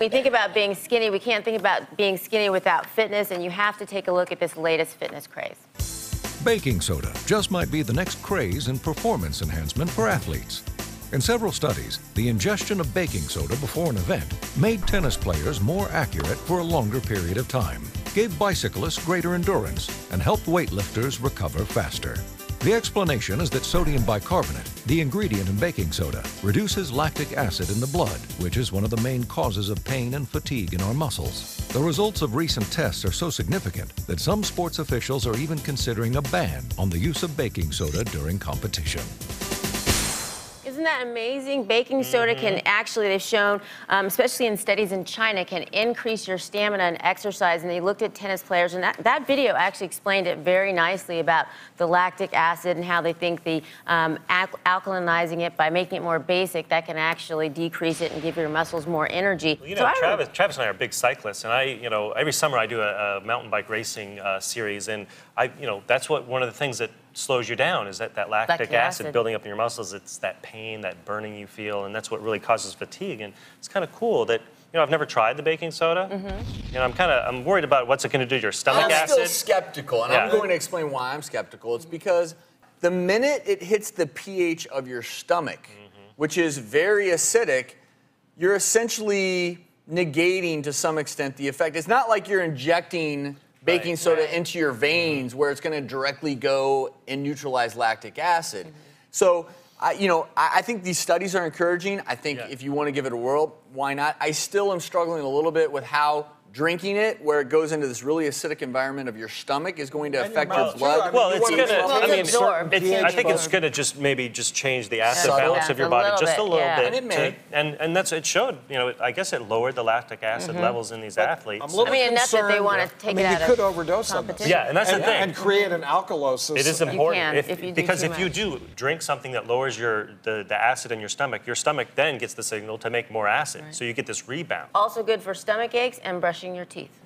We think about being skinny, we can't think about being skinny without fitness, and you have to take a look at this latest fitness craze. Baking soda just might be the next craze in performance enhancement for athletes. In several studies, the ingestion of baking soda before an event made tennis players more accurate for a longer period of time, gave bicyclists greater endurance, and helped weightlifters recover faster. The explanation is that sodium bicarbonate, the ingredient in baking soda, reduces lactic acid in the blood, which is one of the main causes of pain and fatigue in our muscles. The results of recent tests are so significant that some sports officials are even considering a ban on the use of baking soda during competition. Isn't that amazing? Baking soda can actually, they've shown, um, especially in studies in China, can increase your stamina and exercise. And they looked at tennis players, and that, that video actually explained it very nicely about the lactic acid and how they think the um, al- alkalinizing it by making it more basic, that can actually decrease it and give your muscles more energy. You know, don't- Travis, Travis and I are big cyclists, and I, you know, every summer I do a, a mountain bike racing uh, series, and I, you know, that's what one of the things that slows you down is that that lactic, Lactic acid, acid. building up in your muscles. It's that pain, that burning you feel, and that's what really causes fatigue. And it's kind of cool that. You know, I've never tried the baking soda. Mm-hmm. You know, I'm kind of I'm worried about what's it going to do to your stomach I'm acid. still skeptical, and I'm going to explain why I'm skeptical. It's because the minute it hits the pH of your stomach, Mm-hmm. which is very acidic, you're essentially negating to some extent the effect. It's not like you're injecting baking Right. soda into your veins mm-hmm. where it's going to directly go and neutralize lactic acid. Mm-hmm. So, I, you know, I, I think these studies are encouraging. I think Yeah. if you want to give it a whirl, why not? I still am struggling a little bit with how drinking it, where it goes into this really acidic environment of your stomach, is going to And affect your mouth, too. blood. I mean, Well, you it's gonna. I mean, It's I think it's gonna just maybe just change the acid Subtle. balance Yeah, of your body little just a little yeah. bit. And it may. to- and and that's it showed. You know, I guess it lowered the lactic acid mm-hmm. levels in these athletes. I'm a little I mean, enough that they wanna take I it mean, out you of could overdose on this. Yeah, and that's the and, thing. and create an alkalosis. It is important. can, if you do because too if you do drink something that lowers your the, the acid in your stomach, your stomach then gets the signal to make more acid. So you get this rebound. Also good for stomach aches and brushing your teeth.